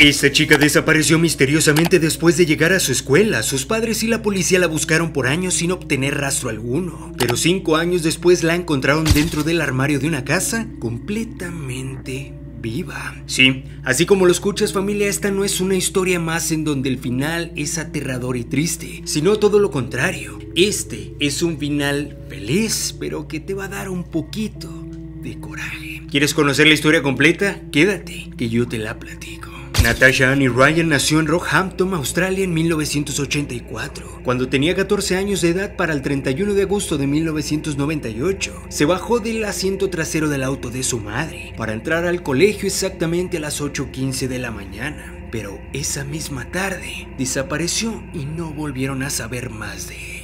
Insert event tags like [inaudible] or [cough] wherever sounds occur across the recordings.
Esta chica desapareció misteriosamente después de llegar a su escuela. Sus padres y la policía la buscaron por años sin obtener rastro alguno. Pero cinco años después la encontraron dentro del armario de una casa completamente viva. Sí, así como lo escuchas familia, esta no es una historia más en donde el final es aterrador y triste, sino todo lo contrario. Este es un final feliz, pero que te va a dar un poquito de coraje. ¿Quieres conocer la historia completa? Quédate, que yo te la platico. Natasha Annie Ryan nació en Rockhampton, Australia en 1984. Cuando tenía 14 años de edad para el 31 de agosto de 1998, se bajó del asiento trasero del auto de su madre para entrar al colegio exactamente a las 8.15 de la mañana. Pero esa misma tarde desapareció y no volvieron a saber más de ella.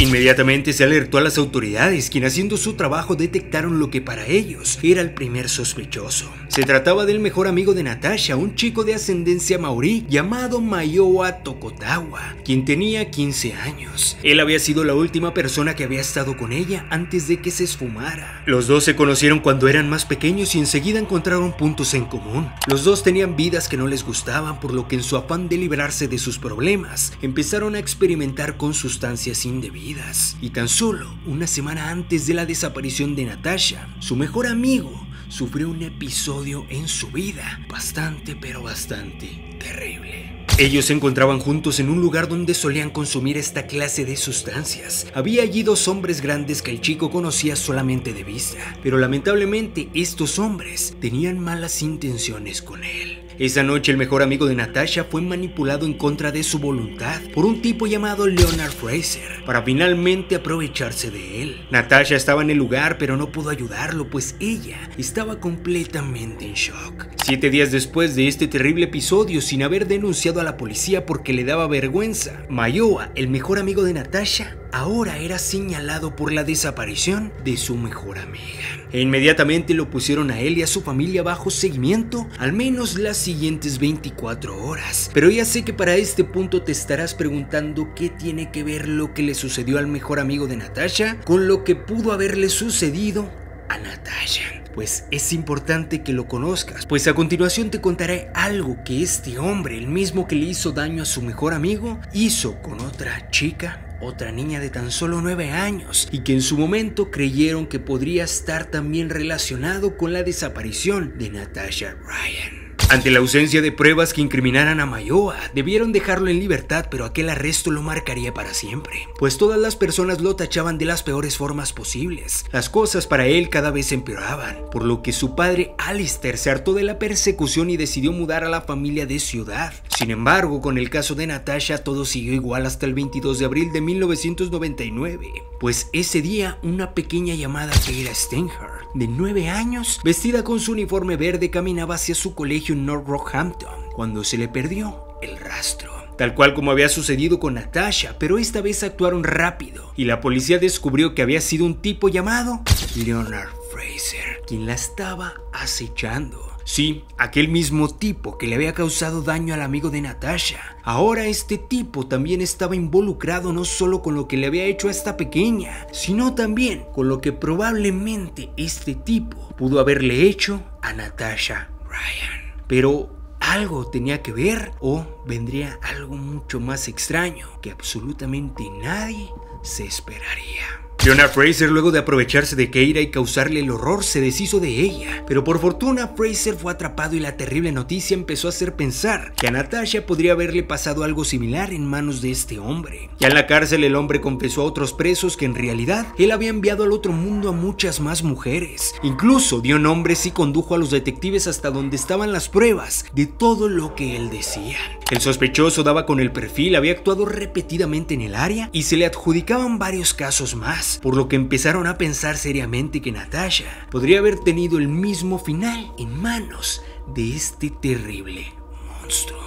Inmediatamente se alertó a las autoridades, quienes haciendo su trabajo detectaron lo que para ellos era el primer sospechoso. Se trataba del mejor amigo de Natasha, un chico de ascendencia maorí llamado Mayoa Tokotawa, quien tenía 15 años. Él había sido la última persona que había estado con ella antes de que se esfumara. Los dos se conocieron cuando eran más pequeños y enseguida encontraron puntos en común. Los dos tenían vidas que no les gustaban, por lo que en su afán de liberarse de sus problemas, empezaron a experimentar con sustancias indebidas y tan solo una semana antes de la desaparición de Natasha, su mejor amigo sufrió un episodio en su vida bastante pero bastante terrible. Ellos se encontraban juntos en un lugar donde solían consumir esta clase de sustancias. Había allí dos hombres grandes que el chico conocía solamente de vista, pero lamentablemente estos hombres tenían malas intenciones con él. Esa noche el mejor amigo de Natasha fue manipulado en contra de su voluntad por un tipo llamado Leonard Fraser para finalmente aprovecharse de él. Natasha estaba en el lugar pero no pudo ayudarlo pues ella estaba completamente en shock. Siete días después de este terrible episodio sin haber denunciado a la policía porque le daba vergüenza, Mayoa, el mejor amigo de Natasha, ahora era señalado por la desaparición de su mejor amiga. E inmediatamente lo pusieron a él y a su familia bajo seguimiento al menos las siguientes 24 horas. Pero ya sé que para este punto te estarás preguntando qué tiene que ver lo que le sucedió al mejor amigo de Natasha con lo que pudo haberle sucedido a Natasha. Pues es importante que lo conozcas, pues a continuación te contaré algo que este hombre, el mismo que le hizo daño a su mejor amigo, hizo con otra chica otra niña de tan solo 9 años y que en su momento creyeron que podría estar también relacionado con la desaparición de Natasha Ryan. Ante la ausencia de pruebas que incriminaran a Mayoa, debieron dejarlo en libertad, pero aquel arresto lo marcaría para siempre, pues todas las personas lo tachaban de las peores formas posibles. Las cosas para él cada vez empeoraban, por lo que su padre Alistair se hartó de la persecución y decidió mudar a la familia de ciudad. Sin embargo, con el caso de Natasha todo siguió igual hasta el 22 de abril de 1999, pues ese día una pequeña llamada Keira Steinhardt, de 9 años, vestida con su uniforme verde, caminaba hacia su colegio en North Rockhampton, cuando se le perdió el rastro. Tal cual como había sucedido con Natasha, pero esta vez actuaron rápido y la policía descubrió que había sido un tipo llamado Leonard Fraser, quien la estaba acechando. Sí, aquel mismo tipo que le había causado daño al amigo de Natasha. Ahora este tipo también estaba involucrado no solo con lo que le había hecho a esta pequeña, sino también con lo que probablemente este tipo pudo haberle hecho a Natasha Ryan. Pero algo tenía que ver o vendría algo mucho más extraño que absolutamente nadie se esperaría. Leonard Fraser, luego de aprovecharse de Keira y causarle el horror, se deshizo de ella. Pero por fortuna, Fraser fue atrapado y la terrible noticia empezó a hacer pensar que a Natasha podría haberle pasado algo similar en manos de este hombre. Ya en la cárcel, el hombre confesó a otros presos que en realidad él había enviado al otro mundo a muchas más mujeres. Incluso dio nombres y condujo a los detectives hasta donde estaban las pruebas de todo lo que él decía. El sospechoso daba con el perfil, había actuado repetidamente en el área y se le adjudicaban varios casos más, por lo que empezaron a pensar seriamente que Natasha podría haber tenido el mismo final en manos de este terrible monstruo.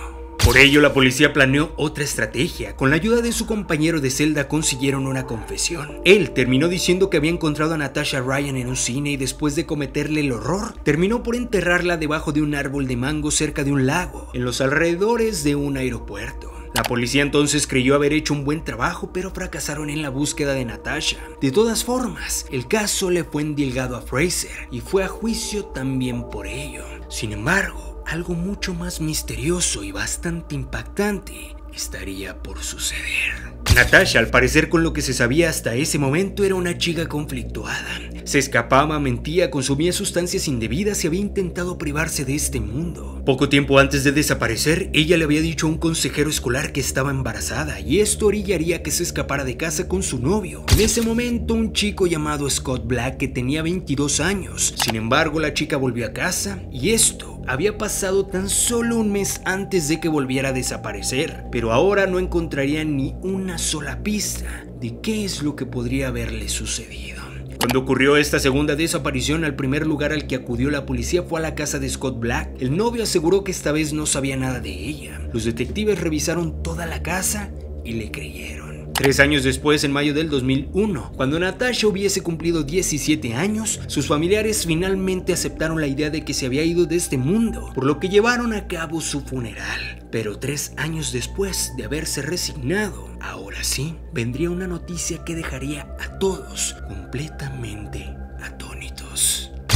Por ello, la policía planeó otra estrategia. Con la ayuda de su compañero de celda consiguieron una confesión. Él terminó diciendo que había encontrado a Natasha Ryan en un cine y después de cometerle el horror, terminó por enterrarla debajo de un árbol de mango cerca de un lago, en los alrededores de un aeropuerto. La policía entonces creyó haber hecho un buen trabajo, pero fracasaron en la búsqueda de Natasha. De todas formas, el caso le fue endilgado a Fraser y fue a juicio también por ello. Sin embargo, algo mucho más misterioso y bastante impactante estaría por suceder. Natasha, al parecer con lo que se sabía hasta ese momento, era una chica conflictuada. Se escapaba, mentía, consumía sustancias indebidas y había intentado privarse de este mundo. Poco tiempo antes de desaparecer, ella le había dicho a un consejero escolar que estaba embarazada y esto orillaría que se escapara de casa con su novio. En ese momento, un chico llamado Scott Black que tenía 22 años. Sin embargo, la chica volvió a casa y esto había pasado tan solo un mes antes de que volviera a desaparecer, pero ahora no encontraría ni una sola pista de qué es lo que podría haberle sucedido. Cuando ocurrió esta segunda desaparición, al primer lugar al que acudió la policía fue a la casa de Scott Black. El novio aseguró que esta vez no sabía nada de ella. Los detectives revisaron toda la casa y le creyeron. Tres años después, en mayo del 2001, cuando Natasha hubiese cumplido 17 años, sus familiares finalmente aceptaron la idea de que se había ido de este mundo, por lo que llevaron a cabo su funeral. Pero tres años después de haberse resignado, ahora sí, vendría una noticia que dejaría a todos completamente.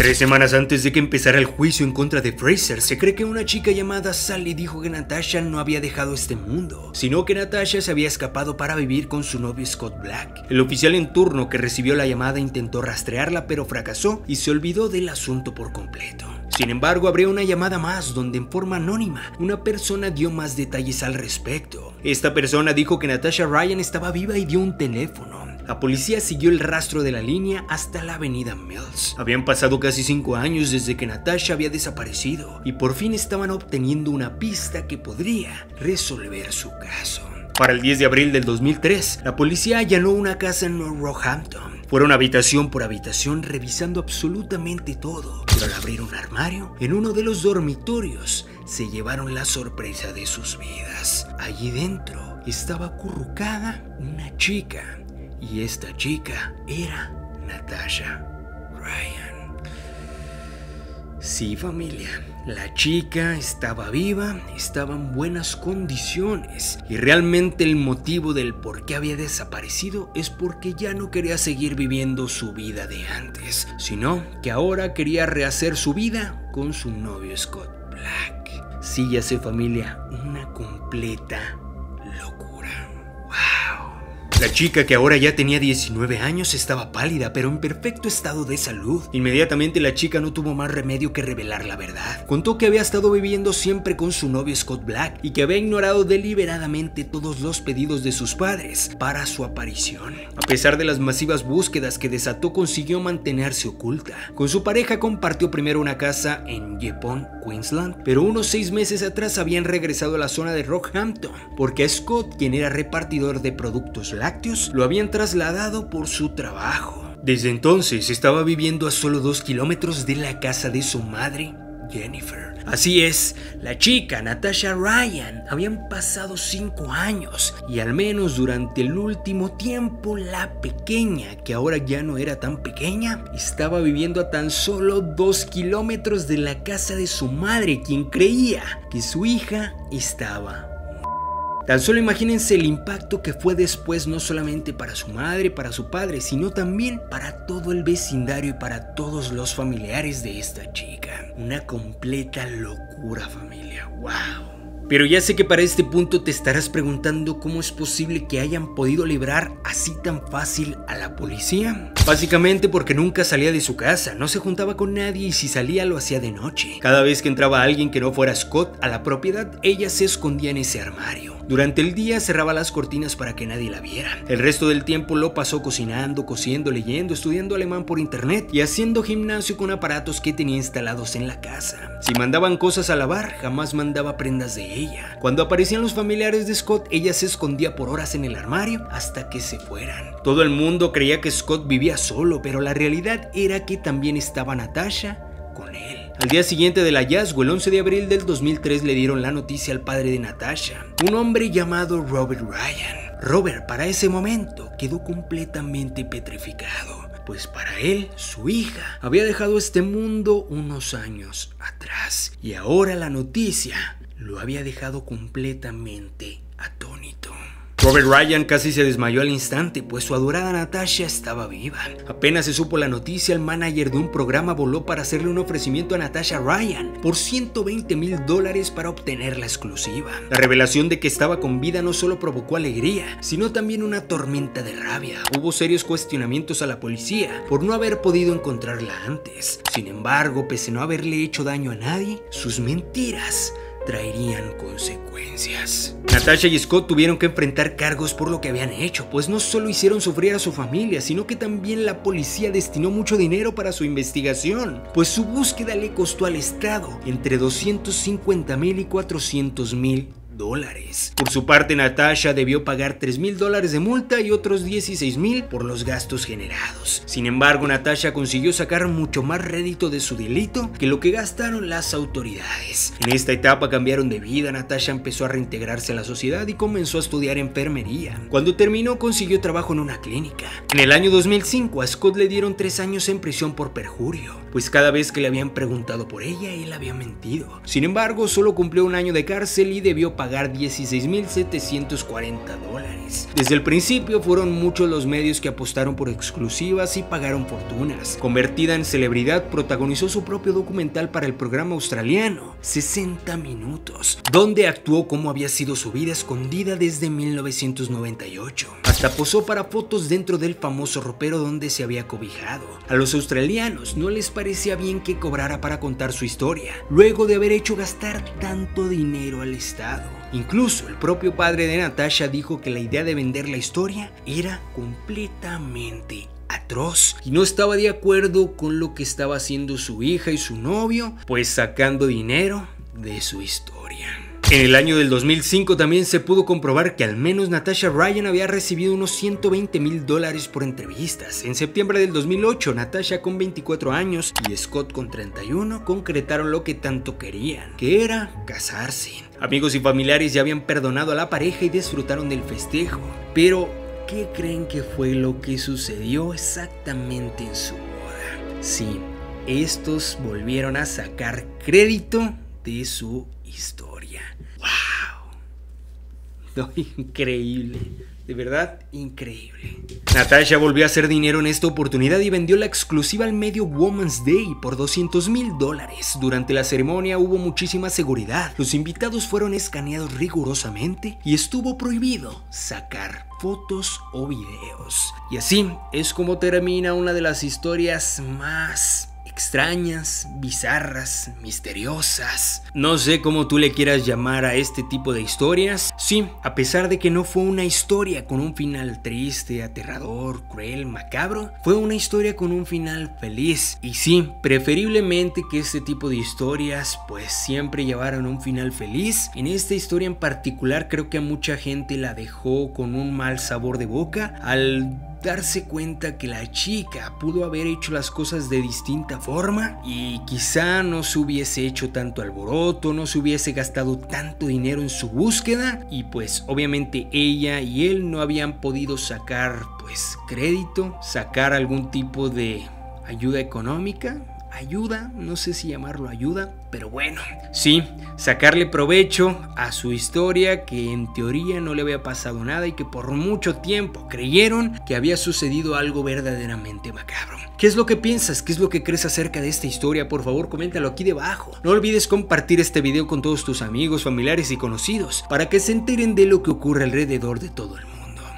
Tres semanas antes de que empezara el juicio en contra de Fraser, se cree que una chica llamada Sally dijo que Natasha no había dejado este mundo, sino que Natasha se había escapado para vivir con su novio Scott Black. El oficial en turno que recibió la llamada intentó rastrearla pero fracasó y se olvidó del asunto por completo. Sin embargo, habría una llamada más donde en forma anónima una persona dio más detalles al respecto. Esta persona dijo que Natasha Ryan estaba viva y dio un teléfono. La policía siguió el rastro de la línea hasta la avenida Mills. Habían pasado casi cinco años desde que Natasha había desaparecido y por fin estaban obteniendo una pista que podría resolver su caso. Para el 10 de abril del 2003, la policía allanó una casa en North Roehampton. Fueron habitación por habitación revisando absolutamente todo, pero al abrir un armario, en uno de los dormitorios, se llevaron la sorpresa de sus vidas. Allí dentro estaba acurrucada una chica y esta chica era Natasha Ryan. Sí, familia. La chica estaba viva, estaba en buenas condiciones y realmente el motivo del por qué había desaparecido es porque ya no quería seguir viviendo su vida de antes, sino que ahora quería rehacer su vida con su novio Scott Black. Sí, ya sé familia, una completa chica, que ahora ya tenía 19 años, estaba pálida, pero en perfecto estado de salud. Inmediatamente la chica no tuvo más remedio que revelar la verdad. Contó que había estado viviendo siempre con su novio Scott Black y que había ignorado deliberadamente todos los pedidos de sus padres para su aparición. A pesar de las masivas búsquedas que desató, consiguió mantenerse oculta. Con su pareja compartió primero una casa en Yepon, Queensland, pero unos seis meses atrás habían regresado a la zona de Rockhampton, porque Scott, quien era repartidor de productos lácteos, lo habían trasladado por su trabajo. Desde entonces estaba viviendo a solo dos kilómetros de la casa de su madre, Jennifer. Así es, la chica Natasha Ryan habían pasado cinco años y al menos durante el último tiempo la pequeña, que ahora ya no era tan pequeña, estaba viviendo a tan solo dos kilómetros de la casa de su madre, quien creía que su hija estaba Tan solo imagínense el impacto que fue después no solamente para su madre, para su padre, sino también para todo el vecindario y para todos los familiares de esta chica. Una completa locura familia, wow. Pero ya sé que para este punto te estarás preguntando cómo es posible que hayan podido librar así tan fácil a la policía. Básicamente porque nunca salía de su casa, no se juntaba con nadie y si salía lo hacía de noche. Cada vez que entraba alguien que no fuera Scott a la propiedad, ella se escondía en ese armario. Durante el día cerraba las cortinas para que nadie la viera. El resto del tiempo lo pasó cocinando, cosiendo, leyendo, estudiando alemán por internet y haciendo gimnasio con aparatos que tenía instalados en la casa. Si mandaban cosas a lavar, jamás mandaba prendas de ella. Cuando aparecían los familiares de Scott, ella se escondía por horas en el armario hasta que se fueran. Todo el mundo creía que Scott vivía solo, pero la realidad era que también estaba Natasha con él. Al día siguiente del hallazgo, el 11 de abril del 2003, le dieron la noticia al padre de Natasha, un hombre llamado Robert Ryan. Robert para ese momento quedó completamente petrificado, pues para él, su hija, había dejado este mundo unos años atrás y ahora la noticia lo había dejado completamente atónito. Robert Ryan casi se desmayó al instante, pues su adorada Natasha estaba viva. Apenas se supo la noticia, el manager de un programa voló para hacerle un ofrecimiento a Natasha Ryan por 120 mil dólares para obtener la exclusiva. La revelación de que estaba con vida no solo provocó alegría, sino también una tormenta de rabia. Hubo serios cuestionamientos a la policía por no haber podido encontrarla antes. Sin embargo, pese a no haberle hecho daño a nadie, sus mentiras traerían consecuencias. Natasha y Scott tuvieron que enfrentar cargos por lo que habían hecho, pues no solo hicieron sufrir a su familia, sino que también la policía destinó mucho dinero para su investigación, pues su búsqueda le costó al Estado entre 250 mil y 400 mil dólares. Por su parte, Natasha debió pagar 3 mil dólares de multa y otros 16 mil por los gastos generados. Sin embargo, Natasha consiguió sacar mucho más rédito de su delito que lo que gastaron las autoridades. En esta etapa cambiaron de vida, Natasha empezó a reintegrarse a la sociedad y comenzó a estudiar enfermería. Cuando terminó, consiguió trabajo en una clínica. En el año 2005, a Scott le dieron 3 años en prisión por perjurio, pues cada vez que le habían preguntado por ella, él había mentido. Sin embargo, solo cumplió un año de cárcel y debió pagar pagar 16.740 dólares. Desde el principio fueron muchos los medios que apostaron por exclusivas y pagaron fortunas. Convertida en celebridad, protagonizó su propio documental para el programa australiano, 60 minutos, donde actuó como había sido su vida escondida desde 1998. Hasta posó para fotos dentro del famoso ropero donde se había cobijado. A los australianos no les parecía bien que cobrara para contar su historia, luego de haber hecho gastar tanto dinero al Estado. Incluso el propio padre de Natasha dijo que la idea de vender la historia era completamente atroz y no estaba de acuerdo con lo que estaba haciendo su hija y su novio, pues sacando dinero de su historia. En el año del 2005 también se pudo comprobar que al menos Natasha Ryan había recibido unos 120 mil dólares por entrevistas. En septiembre del 2008, Natasha con 24 años y Scott con 31 concretaron lo que tanto querían, que era casarse. Amigos y familiares ya habían perdonado a la pareja y disfrutaron del festejo. Pero, ¿qué creen que fue lo que sucedió exactamente en su boda? Sí, estos volvieron a sacar crédito de su historia. [laughs] Increíble. De verdad, increíble. Natasha volvió a hacer dinero en esta oportunidad y vendió la exclusiva al medio Woman's Day por 200 mil dólares. Durante la ceremonia hubo muchísima seguridad. Los invitados fueron escaneados rigurosamente y estuvo prohibido sacar fotos o videos. Y así es como termina una de las historias más extrañas, bizarras, misteriosas. No sé cómo tú le quieras llamar a este tipo de historias. Sí, a pesar de que no fue una historia con un final triste, aterrador, cruel, macabro, fue una historia con un final feliz. Y sí, preferiblemente que este tipo de historias pues siempre llevaran un final feliz. En esta historia en particular creo que a mucha gente la dejó con un mal sabor de boca al darse cuenta que la chica pudo haber hecho las cosas de distinta forma y quizá no se hubiese hecho tanto alboroto, no se hubiese gastado tanto dinero en su búsqueda y pues obviamente ella y él no habían podido sacar pues crédito, sacar algún tipo de ayuda económica ayuda, no sé si llamarlo ayuda, pero bueno, sí, sacarle provecho a su historia que en teoría no le había pasado nada y que por mucho tiempo creyeron que había sucedido algo verdaderamente macabro. ¿Qué es lo que piensas? ¿Qué es lo que crees acerca de esta historia? Por favor, coméntalo aquí debajo. No olvides compartir este video con todos tus amigos, familiares y conocidos para que se enteren de lo que ocurre alrededor de todo el mundo.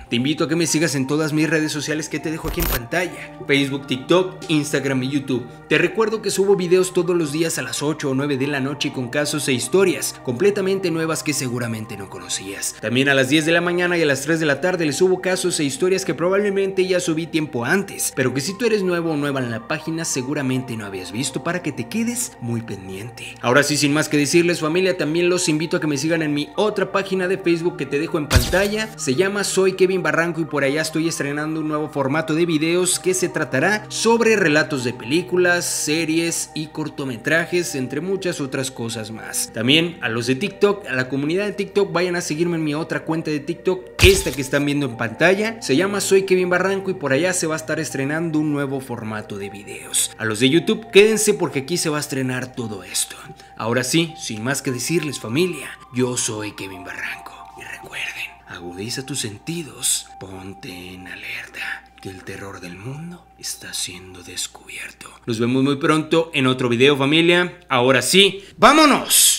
Te invito a que me sigas en todas mis redes sociales que te dejo aquí en pantalla. Facebook, TikTok, Instagram y YouTube. Te recuerdo que subo videos todos los días a las 8 o 9 de la noche con casos e historias completamente nuevas que seguramente no conocías. También a las 10 de la mañana y a las 3 de la tarde les subo casos e historias que probablemente ya subí tiempo antes, pero que si tú eres nuevo o nueva en la página seguramente no habías visto para que te quedes muy pendiente. Ahora sí, sin más que decirles familia, también los invito a que me sigan en mi otra página de Facebook que te dejo en pantalla. Se llama Soy Barranco y por allá estoy estrenando un nuevo formato de videos que se tratará sobre relatos de películas, series y cortometrajes, entre muchas otras cosas más. También a los de TikTok, a la comunidad de TikTok, vayan a seguirme en mi otra cuenta de TikTok, esta que están viendo en pantalla. Se llama Soy Kevin Barranco y por allá se va a estar estrenando un nuevo formato de videos. A los de YouTube, quédense porque aquí se va a estrenar todo esto. Ahora sí, sin más que decirles familia, yo soy Kevin Barranco y recuerden agudiza tus sentidos, ponte en alerta, que el terror del mundo está siendo descubierto. Nos vemos muy pronto en otro video familia. Ahora sí, vámonos.